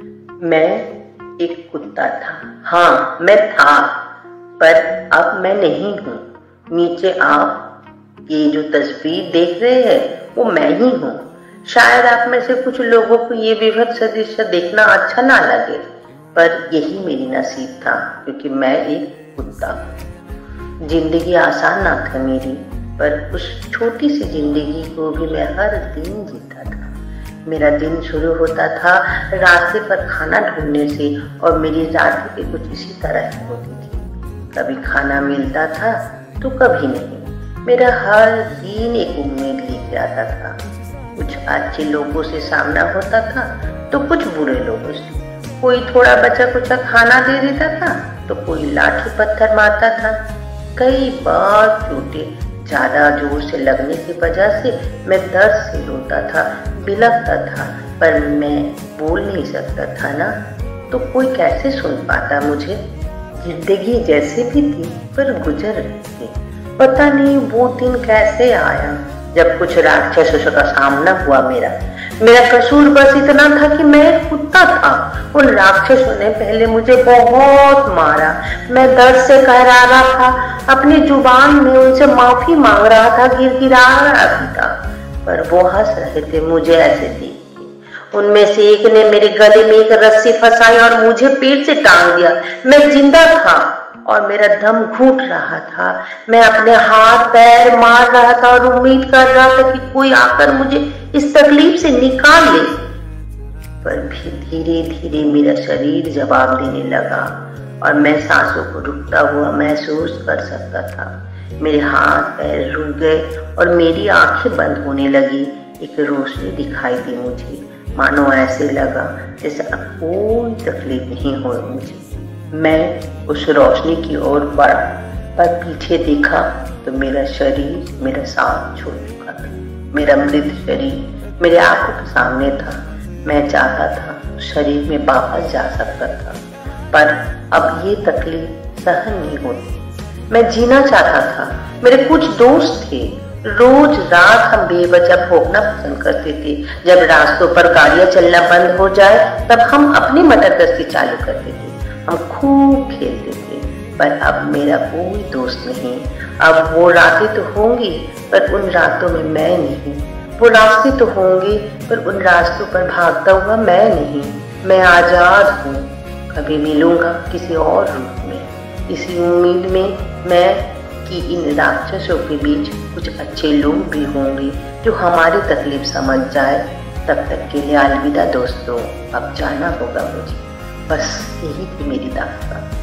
मैं एक कुत्ता था। हाँ मैं था, पर अब मैं नहीं हूँ। नीचे आप ये जो तस्वीर देख रहे हैं, वो मैं ही हूँ। शायद आप में से कुछ लोगों को ये विभत्स दृश्य देखना अच्छा ना लगे, पर यही मेरी नसीब था, क्योंकि मैं एक कुत्ता ज़िंदगी आसान ना था मेरी, पर उस छोटी सी ज़िंदगी को भी मैं हर दिन जीता था। मेरा दिन शुरू होता था रास्ते पर खाना ढूँढने से और मेरी रात भी कुछ इसी तरह की होती थी। कभी खाना मिलता था तो कभी नहीं। मेरा हर दिन एक उम्मीद लेके आता था। कुछ अच्छे लोगों से सामना होता था तो कुछ बुरे लोगों से। कोई थोड़ा बचा कुछ खाना दे देता था तो कोई लाठी पत्थर मारता था। कई बार चोटे ज़्यादा ज़ोर से लगने की वजह से मैं दर्द से रोता था बिलकता था, पर मैं बोल नहीं सकता था ना। तो कोई कैसे सुन पाता मुझे? ज़िंदगी जैसे भी थी पर गुजर रही थी पता नहीं वो दिन कैसे आया, जब कुछ राक्षसों का सामना हुआ मेरा। मेरा कसूर बस इतना था कि मैं कुत्ता था उन राक्षसों ने पहले मुझे बहुत मारा। मैं दर्द से कह रहा था, अपनी ज़ुबान में उनसे माफ़ी मांग रहा था गिर गिरा रहा था। पर वो हंस रहे थे, मुझे ऐसे देख उनमें से एक ने मेरे गले में एक रस्सी फंसाई और मुझे पेट से टांग दिया। मैं ज़िंदा था और मेरा दम घूट रहा था। मैं अपने हाथ, पैर मार रहा था और उम्मीद कर रहा था कि कोई आकर मुझे इस तकलीफ़ से निकाल ले। पर भी धीरे धीरे मेरा शरीर जवाब देने लगा और मैं सांसों को रुकता हुआ महसूस कर सकता था। मेरे हाथ पैर रुक गए और मेरी आँखें बंद होने लगी। एक रोशनी दिखाई दी मुझे। मानो ऐसे लगा जैसे अब कोई तकलीफ़ नहीं हो मुझे। मैं उस रोशनी की ओर बढ़ा, पर पीछे देखा तो मेरा शरीर मेरा साथ छोड़ चुका था। मेरा मृत शरीर मेरे आँखों के सामने था। मैं चाहता था शरीर में वापस जा सकता था, पर अब ये तकलीफ़ सहन नहीं होती। मैं जीना चाहता था। मेरे कुछ दोस्त थे। रोज रात हम बेवजह भोगना पसंद करते थे। जब रास्तों पर गाड़ियाँ चलना बंद हो जाए, तब हम अपनी मटर गश्ती चालू करते थे। हम खूब खेलते थे। पर अब मेरा कोई दोस्त नहीं। अब वो रातें तो होंगी, पर उन रातों में मैं नहीं। वो रास्ते तो होंगे, पर उन रास्तों पर भागता हुआ मैं नहीं। मैं आज़ाद हूँ। कभी मिलूँगा किसी और रूप में। इसी उम्मीद में मैं कि इन राक्षसों के बीच कुछ अच्छे लोग भी होंगे जो हमारी तकलीफ़ समझ जाए। तब तक के लिए अलविदा दोस्तों। अब जाना होगा मुझे। बस यही थी मेरी दास्तान।